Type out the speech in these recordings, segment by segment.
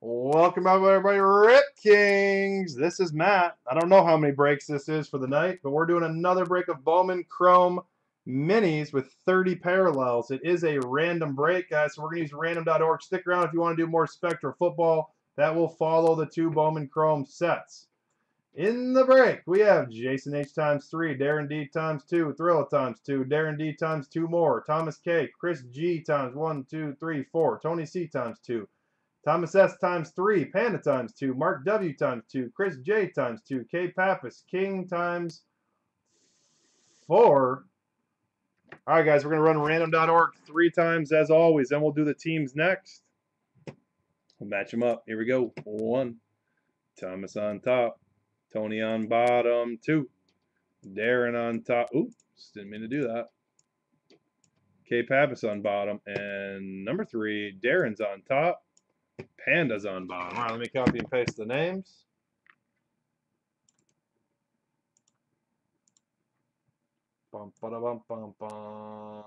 Welcome back, everybody. Rip Kings. This is Matt. I don't know how many breaks this is for the night, but we're doing another break of Bowman Chrome Minis with 30 parallels. It is a random break, guys, so we're going to use random.org. Stick around if you want to do more Spectra football. That will follow the two Bowman Chrome sets. In the break, we have Jason H times 3, Darren D times 2, Thrilla times 2, Darren D times 2 more, Thomas K, Chris G times 1, 2, 3, 4, Tony C times 2, Thomas S times 3, Panda times 2, Mark W times 2, Chris J times 2, K Pappas, King times 4. All right, guys, we're going to run random.org three times as always. Then we'll do the teams next. We'll match them up. Here we go. One. Thomas on top. Tony on bottom. Two. Darren on top. Oops, didn't mean to do that. K Pappas on bottom. And number three, Darren's on top. Panda's on bottom. All right, let me copy and paste the names. Bum, bum, bum, bum, bum.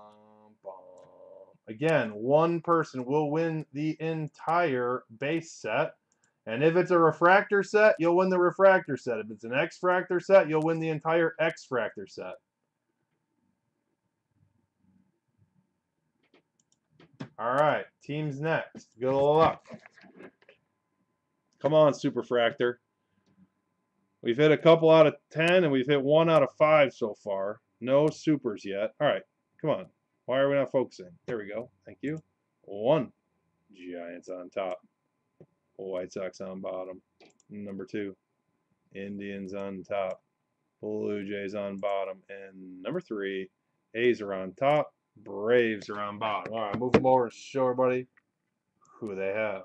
Again, one person will win the entire base set. And if it's a refractor set, you'll win the refractor set. If it's an X-fractor set, you'll win the entire X-fractor set. All right, teams next. Good luck. Come on, Superfractor. We've hit a couple out of 10, and we've hit one out of 5 so far. No supers yet. All right, come on. Why are we not focusing? There we go. Thank you. One. Giants on top. White Sox on bottom. Number two. Indians on top. Blue Jays on bottom. And number three. A's are on top. Braves are on bottom. All right, move them over and show everybody who they have.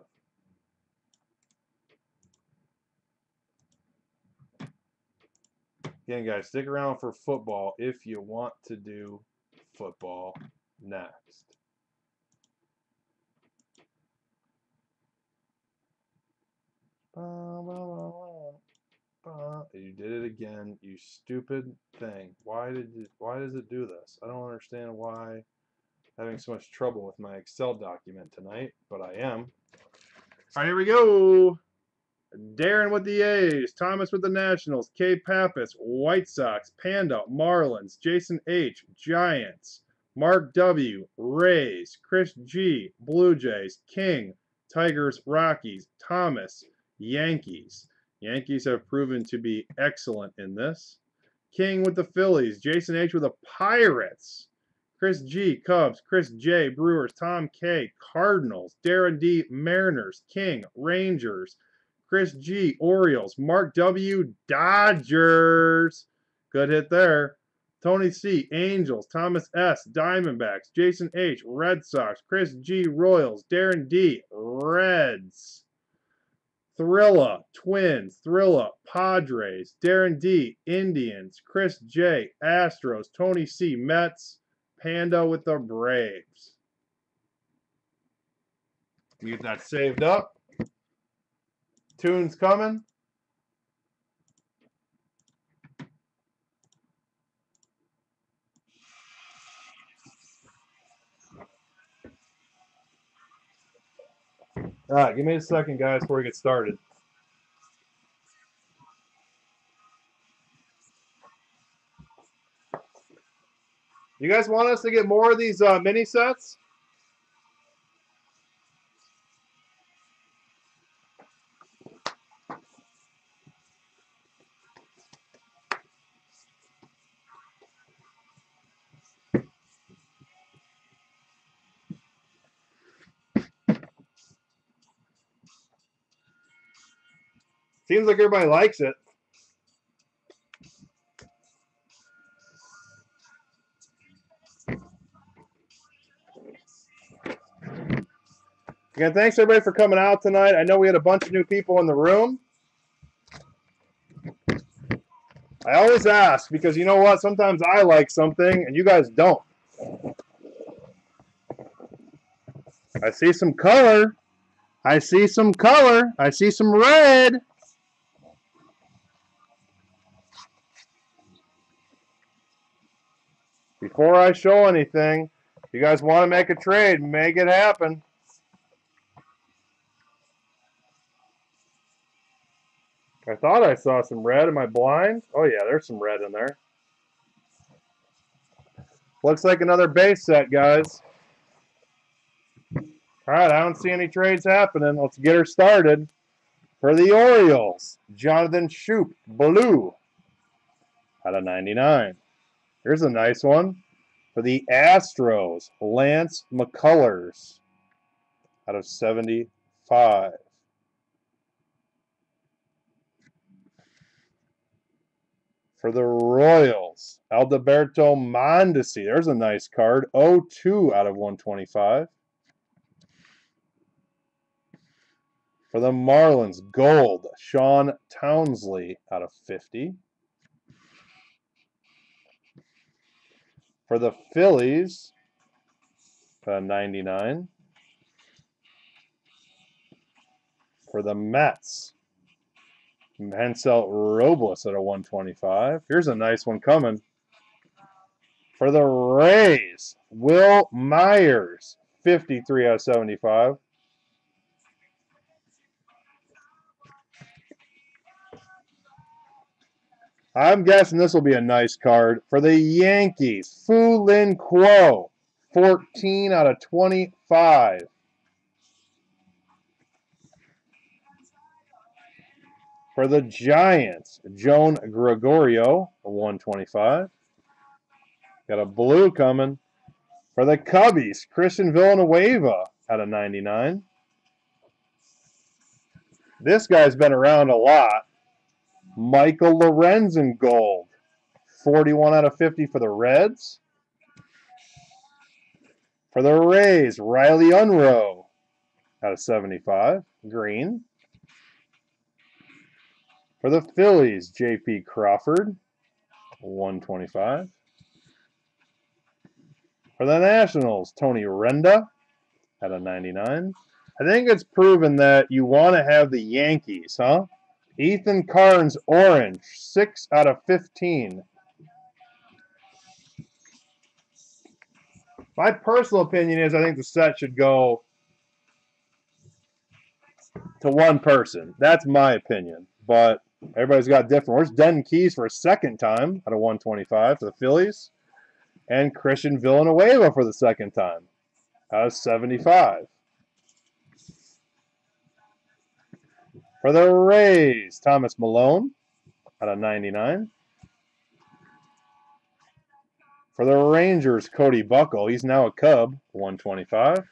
Again, guys, stick around for football if you want to do football next. You did it again, you stupid thing. Why did you, why does it do this? I don't understand why I'm having so much trouble with my Excel document tonight, but I am. All right, here we go. Darren with the A's, Thomas with the Nationals, K. Pappas, White Sox, Panda, Marlins, Jason H, Giants, Mark W, Rays, Chris G, Blue Jays, King, Tigers, Rockies, Thomas, Yankees. Yankees have proven to be excellent in this. King with the Phillies, Jason H with the Pirates, Chris G, Cubs, Chris J, Brewers, Tom K, Cardinals, Darren D, Mariners, King, Rangers, Chris G, Orioles, Mark W, Dodgers. Good hit there. Tony C, Angels, Thomas S, Diamondbacks, Jason H, Red Sox, Chris G, Royals, Darren D, Reds. Thrilla, Twins, Thrilla, Padres, Darren D, Indians, Chris J, Astros, Tony C, Mets, Panda with the Braves. Get that saved up. Tunes coming. All right, give me a second, guys, before we get started. You guys want us to get more of these uh, mini sets? Seems like everybody likes it. Again, thanks everybody for coming out tonight. I know we had a bunch of new people in the room. I always ask because you know what? Sometimes I like something and you guys don't. I see some color. I see some color. I see some red. Before I show anything, you guys want to make a trade, make it happen. I thought I saw some red. Am I blind? Oh yeah, there's some red in there. Looks like another base set, guys. All right, I don't see any trades happening. Let's get her started. For the Orioles, Jonathan Schoop, blue, out of 99. Here's a nice one. For the Astros, Lance McCullers, out of 75. For the Royals, Alberto Mondesi. There's a nice card. 02 out of 125. For the Marlins, gold, Sean Townsley out of 50. For the Phillies, uh, 99. For the Mets, Hansel Robles at a 125. Here's a nice one coming. For the Rays, Wil Myers, 53 out of 75. I'm guessing this will be a nice card. For the Yankees, Fu Lin Kuo, 14 out of 25. For the Giants, Joan Gregorio, 125. Got a blue coming. For the Cubbies, Christian Villanueva out of 99. This guy's been around a lot. Michael Lorenzen gold. 41 out of 50 for the Reds. For the Rays, Riley Unroe out of 75. Green. For the Phillies, J.P. Crawford, 125. For the Nationals, Tony Renda at a 99. I think it's proven that you want to have the Yankees, huh? Ethan Carnes, orange, 6 out of 15. My personal opinion is I think the set should go to one person. That's my opinion. But Everybody's got different. Where's Denton Keys for a second time out of 125 for the Phillies? And Christian Villanueva for the second time out of 75. For the Rays, Thomas Malone out of 99. For the Rangers, Cody Buckel. He's now a Cub, 125.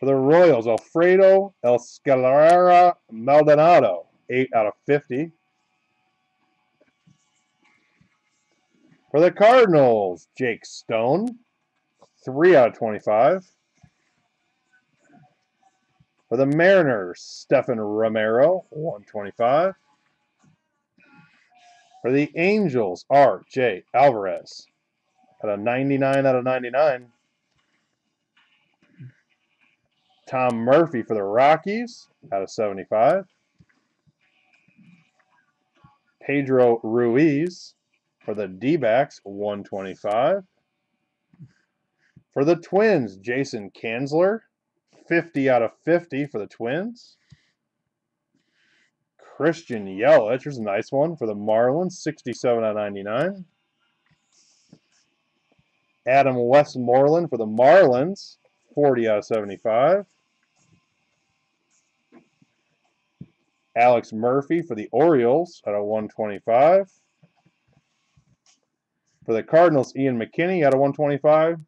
For the Royals, Alfredo Escalera Maldonado, 8 out of 50. For the Cardinals, Jake Stone, 3 out of 25. For the Mariners, Stefen Romero, 125. For the Angels, R.J. Alvarez, at a 99 out of 99. Tom Murphy for the Rockies out of 75. Pedro Ruiz for the D-backs, 125. For the Twins, Jason Kanzler, 50 out of 50 for the Twins. Christian Yelich, here's a nice one for the Marlins, 67 out of 99. Adam Westmoreland for the Marlins, 40 out of 75. Alex Murphy for the Orioles at a 125. For the Cardinals, Ian McKinney at a 125.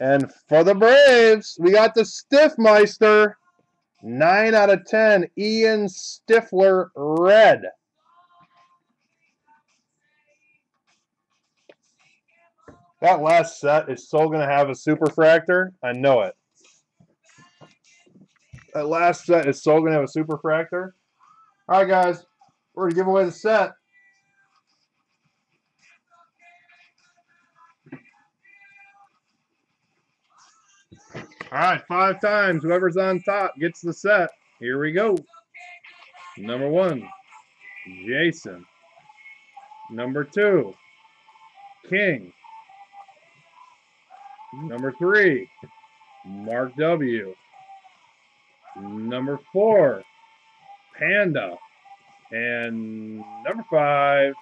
And for the Braves, we got the Stiffmeister. 9 out of 10. Ian Stifler Red. That last set is so going to have a superfractor. I know it. That last set is so going to have a superfractor. All right, guys. We're going to give away the set. All right, five times. Whoever's on top gets the set. Here we go. Number one, Jason. Number two, King. Number three, Mark W. Number four, Panda. And number five,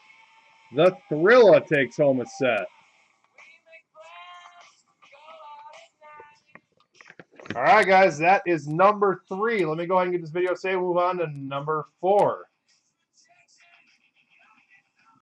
the Thrilla takes home a set. All right, guys, that is number three. Let me go ahead and get this video saved. Move on to number four.